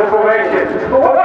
information.